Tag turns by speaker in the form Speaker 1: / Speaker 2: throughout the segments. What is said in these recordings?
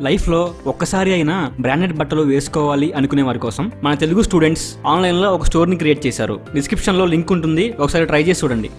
Speaker 1: లైఫ్లో ఒక్కసారి అయినా బ్రాండెడ్ బట్టలు వేసుకోవాలి అనుకునే వారి కోసం మన తెలుగు స్టూడెంట్స్ ఆన్లైన్లో ఒక స్టోర్ని క్రియేట్ చేశారు. డిస్క్రిప్షన్లో లింక్ ఉంటుంది. ఒకసారి ట్రై చేసి చూడండి.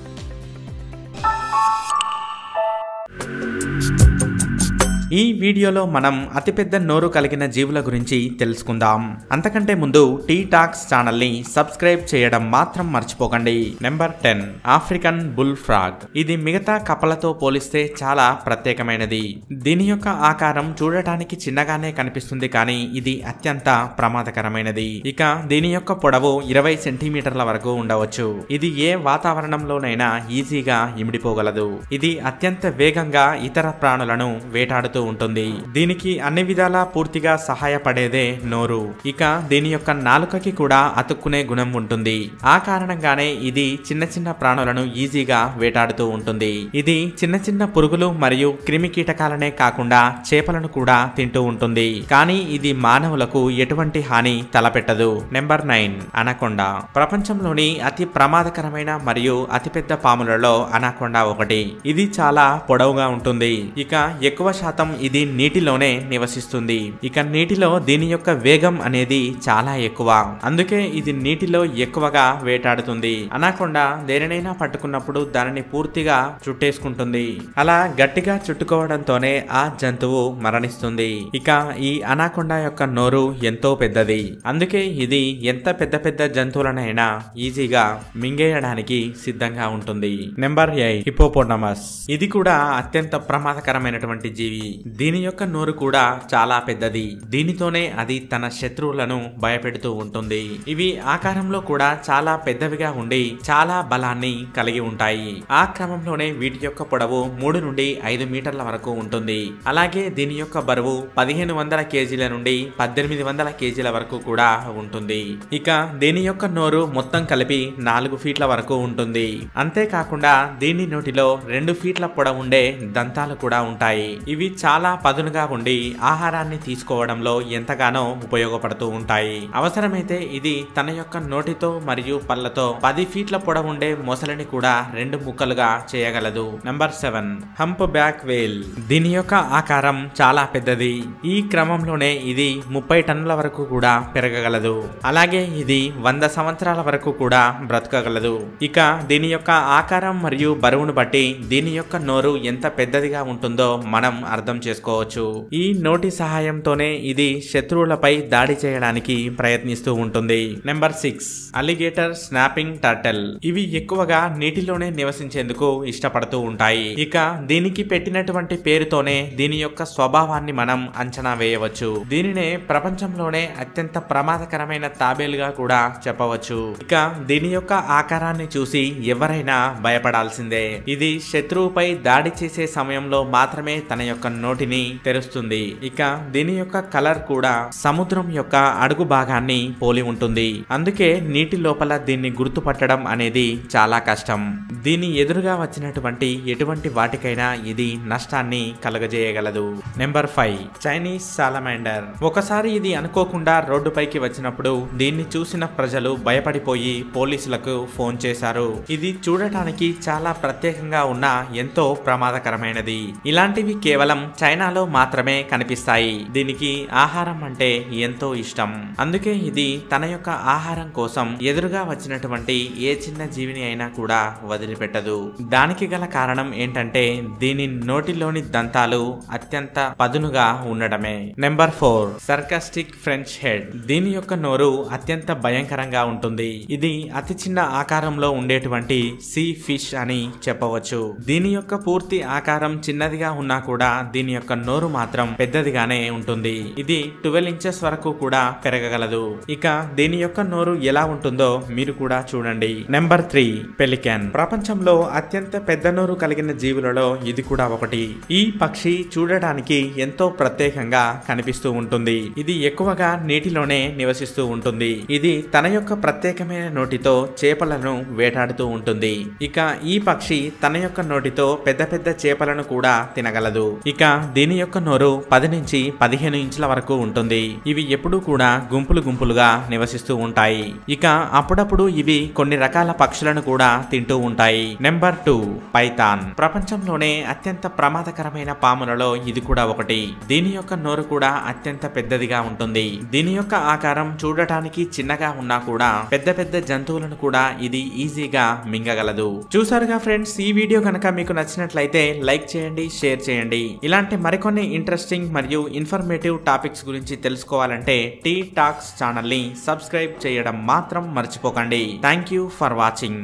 Speaker 2: ఈ వీడియోలో మనం అతిపెద్ద నోరు కలిగిన జీవుల గురించి తెలుసుకుందాం. అంతకంటే ముందు టీ టాక్స్ ఛానల్ని సబ్స్క్రైబ్ చేయడం మాత్రం మర్చిపోకండి. Number ten African bull frog. ఇది మిగతా కప్పలతో పోలిస్తే చాలా ప్రత్యేకమైనది. దీని యొక్క ఆకారం చూడటానికి చిన్నగానే కనిపిస్తుంది కానీ ఇది అత్యంత ప్రమాదకరమైనది. ఇక దీని యొక్క పొడవు ఇరవై సెంటీమీటర్ల వరకు ఉండవచ్చు. ఇది ఏ వాతావరణంలోనైనా ఈజీగా ఇమిడిపోగలదు. ఇది అత్యంత వేగంగా ఇతర ప్రాణులను వేటాడుతూ ఉంటుంది. దీనికి అన్ని విధాలా పూర్తిగా సహాయపడేదే నోరు. ఇక దీని యొక్క నాలుకకి కూడా అతుక్కునే గుణం ఉంటుంది. ఆ కారణంగానే ఇది చిన్న చిన్న ప్రాణులను ఈజీగా వేటాడుతూ ఉంటుంది. ఇది చిన్న చిన్న పురుగులు మరియు క్రిమి కీటకాలనే కాకుండా చేపలను కూడా తింటూ ఉంటుంది. కానీ ఇది మానవులకు ఎటువంటి హాని తలపెట్టదు. Number nine. అనకొండ. ప్రపంచంలోని అతి ప్రమాదకరమైన మరియు అతిపెద్ద పాములలో అనకొండ ఒకటి. ఇది చాలా పొడవుగా ఉంటుంది. ఇక ఎక్కువ శాతం ఇది నీటిలోనే నివసిస్తుంది. ఇక నీటిలో దీని యొక్క వేగం అనేది చాలా ఎక్కువ. అందుకే ఇది నీటిలో ఎక్కువగా వేటాడుతుంది. అనకుండా దేనినైనా పట్టుకున్నప్పుడు దానిని పూర్తిగా చుట్టేసుకుంటుంది. అలా గట్టిగా చుట్టుకోవడంతోనే ఆ జంతువు మరణిస్తుంది. ఇక ఈ అనాకొండ యొక్క నోరు ఎంతో పెద్దది. అందుకే ఇది ఎంత పెద్ద పెద్ద జంతువులనైనా ఈజీగా మింగేయడానికి సిద్ధంగా ఉంటుంది. Number eight. హిపోపోటమస్ ఇది కూడా అత్యంత ప్రమాదకరమైనటువంటి జీవి. దీని యొక్క నోరు కూడా చాలా పెద్దది. దీనితోనే అది తన శత్రువులను భయపెడుతూ ఉంటుంది. ఇవి ఆకారంలో కూడా చాలా పెద్దవిగా ఉండి చాలా బలాన్ని కలిగి ఉంటాయి. ఆ క్రమంలోనే వీటి యొక్క పొడవు మూడు నుండి ఐదు మీటర్ల వరకు ఉంటుంది. అలాగే దీని యొక్క బరువు పదిహేను వందల కేజీల నుండి పద్దెనిమిది వందల కేజీల వరకు కూడా ఉంటుంది. ఇక దీని యొక్క నోరు మొత్తం కలిపి నాలుగు ఫీట్ల వరకు ఉంటుంది. అంతేకాకుండా దీని నోటిలో రెండు ఫీట్ల పొడవుండే దంతాలు కూడా ఉంటాయి. ఇవి చాలా చాలా పదునుగా ఉండి ఆహారాన్ని తీసుకోవడంలో ఎంతగానో ఉపయోగపడుతూ ఉంటాయి. అవసరమైతే ఇది తన యొక్క నోటితో మరియు పళ్ళతో పది ఫీట్ల పొడవుండే మొసలిని కూడా రెండు ముక్కలుగా చేయగలదు. Number seven humpback whale. దీని యొక్క ఆకారం చాలా పెద్దది. ఈ క్రమంలోనే ఇది ముప్పై టన్నుల వరకు కూడా పెరగగలదు. అలాగే ఇది వంద సంవత్సరాల వరకు కూడా బ్రతకగలదు. ఇక దీని యొక్క ఆకారం మరియు బరువును బట్టి దీని యొక్క నోరు ఎంత పెద్దదిగా ఉంటుందో మనం అర్థం చేసుకోవచ్చు. ఈ నోటి సహాయంతోనే ఇది శత్రువులపై దాడి చేయడానికి ప్రయత్నిస్తూ ఉంటుంది. Number six alligator snapping turtle ఇవి ఎక్కువగా నీటిలోనే నివసించేందుకు ఇష్టపడుతూ ఉంటాయి. ఇక దీనికి పెట్టినటువంటి పేరుతోనే దీని యొక్క స్వభావాన్ని మనం అంచనా వేయవచ్చు. దీనినే ప్రపంచంలోనే అత్యంత ప్రమాదకరమైన తాబేలుగా కూడా చెప్పవచ్చు. ఇక దీని యొక్క ఆకారాన్ని చూసి ఎవరైనా భయపడాల్సిందే. ఇది శత్రువుపై దాడి చేసే సమయంలో మాత్రమే తన యొక్క నోటిని తెరుస్తుంది. ఇక దీని యొక్క కలర్ కూడా సముద్రం యొక్క అడుగు భాగాన్ని పోలి ఉంటుంది. అందుకే నీటి లోపల దీన్ని గుర్తుపట్టడం అనేది చాలా కష్టం. దీని ఎదురుగా వచ్చినటువంటి ఎటువంటి వాటికైనా ఇది నష్టాన్ని కలుగజేయగలదు. నెంబర్ ఫైవ్ చైనీస్ సాలమాండర్ ఒకసారి ఇది అనుకోకుండా రోడ్డుపైకి వచ్చినప్పుడు దీన్ని చూసిన ప్రజలు భయపడిపోయి పోలీసులకు ఫోన్ చేశారు. ఇది చూడటానికి చాలా ప్రత్యేకంగా ఉన్న ఎంతో ప్రమాదకరమైనది. ఇలాంటివి కేవలం చైనాలో మాత్రమే కనిపిస్తాయి. దీనికి ఆహారం అంటే ఎంతో ఇష్టం. అందుకే ఇది తన యొక్క ఆహారం కోసం ఎదురుగా వచ్చినటువంటి ఏ చిన్న జీవిని అయినా కూడా వదిలిపెట్టదు. దానికి గల కారణం ఏంటంటే దీని నోటిలోని దంతాలు అత్యంత పదునుగా ఉండడమే. Number four sarcastic fringehead. దీని యొక్క నోరు అత్యంత భయంకరంగా ఉంటుంది. ఇది అతి చిన్న ఆకారంలో ఉండేటువంటి సీ ఫిష్ అని చెప్పవచ్చు. దీని యొక్క పూర్తి ఆకారం చిన్నదిగా ఉన్నా కూడా దీని యొక్క నోరు మాత్రం పెద్దదిగానే ఉంటుంది. ఇది ట్వెల్వ్ ఇంచెస్ వరకు కూడా పెరగగలదు. ఇక దీని యొక్క నోరు ఎలా ఉంటుందో మీరు కూడా చూడండి. Number three pelican. ప్రపంచంలో అత్యంత పెద్ద నోరు కలిగిన జీవులలో ఇది కూడా ఒకటి. ఈ పక్షి చూడడానికి ఎంతో ప్రత్యేకంగా కనిపిస్తూ ఉంటుంది. ఇది ఎక్కువగా నీటిలోనే నివసిస్తూ ఉంటుంది. ఇది తన యొక్క ప్రత్యేకమైన నోటితో చేపలను వేటాడుతూ ఉంటుంది. ఇక ఈ పక్షి తన యొక్క నోటితో పెద్ద పెద్ద చేపలను కూడా తినగలదు. ఇక దీని యొక్క నోరు పది నుంచి పదిహేను ఇంచుల వరకు ఉంటుంది. ఇవి ఎప్పుడూ కూడా గుంపులు గుంపులుగా నివసిస్తూ ఉంటాయి. ఇక అప్పుడప్పుడు ఇవి కొన్ని రకాల పక్షులను కూడా తింటూ ఉంటాయి. Number two python. ప్రపంచంలోనే అత్యంత ప్రమాదకరమైన పాములలో ఇది కూడా ఒకటి. దీని యొక్క నోరు కూడా అత్యంత పెద్దదిగా ఉంటుంది. దీని యొక్క ఆకారం చూడటానికి చిన్నగా ఉన్నా కూడా పెద్ద పెద్ద జంతువులను కూడా ఇది ఈజీగా మింగగలదు. చూసారుగా ఫ్రెండ్స్ ఈ వీడియో కనుక మీకు నచ్చినట్లయితే లైక్ చేయండి షేర్ చేయండి. ఇలా ఇలాంటి మరికొన్ని ఇంట్రెస్టింగ్ మరియు ఇన్ఫర్మేటివ్ టాపిక్స్ గురించి తెలుసుకోవాలంటే టీ టాక్స్ ఛానల్ని సబ్స్క్రైబ్ చేయడం మాత్రం మర్చిపోకండి. Thank you for watching